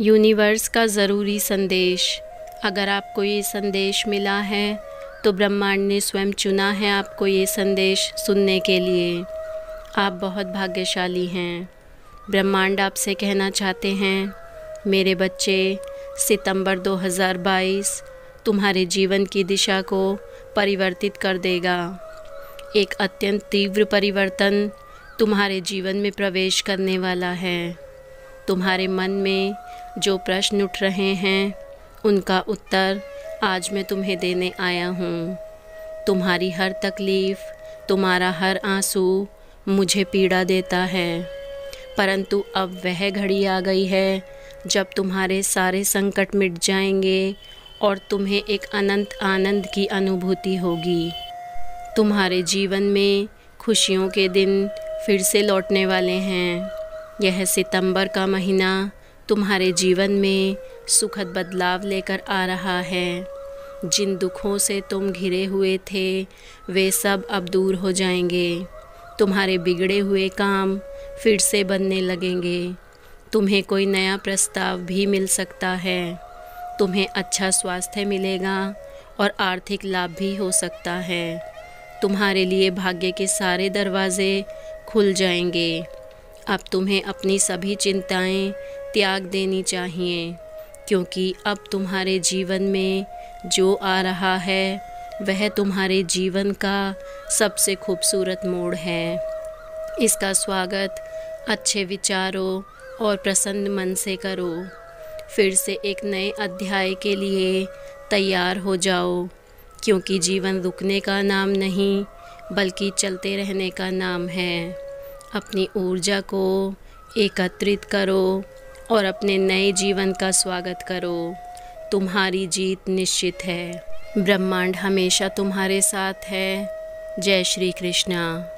Universe का ज़रूरी संदेश। अगर आपको ये संदेश मिला है तो ब्रह्मांड ने स्वयं चुना है आपको ये संदेश सुनने के लिए। आप बहुत भाग्यशाली हैं। ब्रह्मांड आपसे कहना चाहते हैं, मेरे बच्चे, सितंबर 2022 तुम्हारे जीवन की दिशा को परिवर्तित कर देगा। एक अत्यंत तीव्र परिवर्तन तुम्हारे जीवन में प्रवेश करने वाला है। तुम्हारे मन में जो प्रश्न उठ रहे हैं, उनका उत्तर आज मैं तुम्हें देने आया हूँ। तुम्हारी हर तकलीफ़, तुम्हारा हर आँसू मुझे पीड़ा देता है। परंतु अब वह घड़ी आ गई है, जब तुम्हारे सारे संकट मिट जाएँगे और तुम्हें एक अनंत आनंद की अनुभूति होगी। तुम्हारे जीवन में खुशियों के दिन फिर से लौटने वाले हैं। यह सितंबर का महीना तुम्हारे जीवन में सुखद बदलाव लेकर आ रहा है। जिन दुखों से तुम घिरे हुए थे, वे सब अब दूर हो जाएँगे। तुम्हारे बिगड़े हुए काम फिर से बनने लगेंगे। तुम्हें कोई नया प्रस्ताव भी मिल सकता है। तुम्हें अच्छा स्वास्थ्य मिलेगा और आर्थिक लाभ भी हो सकता है। तुम्हारे लिए भाग्य के सारे दरवाज़े खुल जाएँगे। अब तुम्हें अपनी सभी चिंताएँ त्याग देनी चाहिए, क्योंकि अब तुम्हारे जीवन में जो आ रहा है, वह तुम्हारे जीवन का सबसे खूबसूरत मोड़ है। इसका स्वागत अच्छे विचारों और प्रसन्न मन से करो। फिर से एक नए अध्याय के लिए तैयार हो जाओ, क्योंकि जीवन रुकने का नाम नहीं, बल्कि चलते रहने का नाम है। अपनी ऊर्जा को एकत्रित करो और अपने नए जीवन का स्वागत करो। तुम्हारी जीत निश्चित है। ब्रह्मांड हमेशा तुम्हारे साथ है। जय श्री कृष्णा।